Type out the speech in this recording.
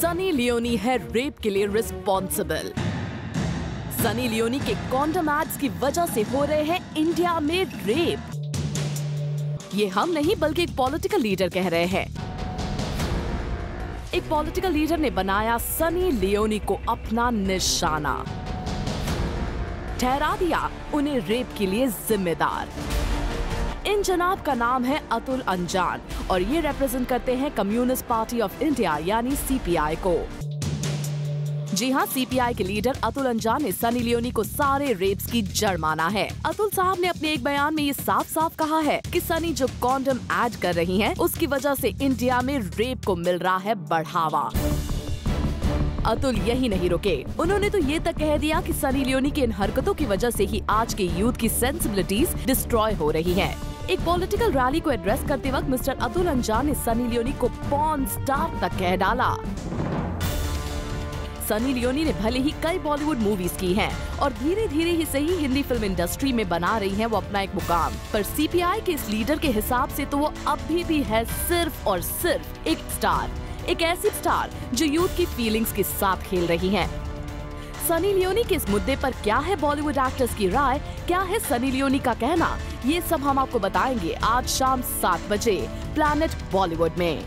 Sunny Leone है rape के लिए रिस्पॉन्सिबल सनी लियोनी के कॉन्डम एड्स की वजह से हो रहे हैं इंडिया में रेप ये हम नहीं, बल्कि एक पॉलिटिकल लीडर कह रहे हैं. एक पॉलिटिकल लीडर ने बनाया सनी लियोनी को अपना निशाना. ठहरा दिया उन्हें रेप के लिए जिम्मेदार. इन जनाब का नाम है अतुल अंजान और ये रिप्रेजेंट करते हैं कम्युनिस्ट पार्टी ऑफ़ इंडिया यानी सीपीआई को। जी हाँ सीपीआई के लीडर अतुल अंजान ने सनी लियोनी को सारे रेप्स की जड़ माना है। अतुल साहब ने अपने एक बयान में ये साफ़ साफ़ कहा है कि सनी जो कॉन्डम ऐड कर रही हैं, उसकी वजह से इंडिया में रेप को मिल रहा है बढ़ावा। अतुल यही नहीं रुके। उन्होंने तो ये तक कह दिया कि सनी लियोनी की इन हरकतों की वजह से ही आज के यूथ की सेंसिबिलिटीज डिस्ट्रॉय हो रही हैं। एक पॉलिटिकल रैली को एड्रेस करते वक्त मिस्टर अतुल अंजान ने सनी लियोनी को पॉन स्टार तक कह डाला। सनी लियोनी ने भले ही कई बॉलीवुड मूवीज़ की हैं और धीरे धीरे ही सही हिंदी फ़िल्म इंडस्ट्री में बना रही हैं वो अपना एक मुकाम। पर सीपीआई के इस लीडर के हिसाब से तो वो अभी भी है सिर्फ़ और सिर्फ़ एक स्टार एक ऐसी स्टार जो यूथ की फीलिंग्स के साथ खेल रही हैं। सनी लियोनी के इस मुद्दे पर क्या है बॉलीवुड एक्टर्स की राय? क्या है सनी लियोनी का कहना? ये सब हम आपको बताएँगे आज शाम सात बजे प्लान बॉलीवुड में।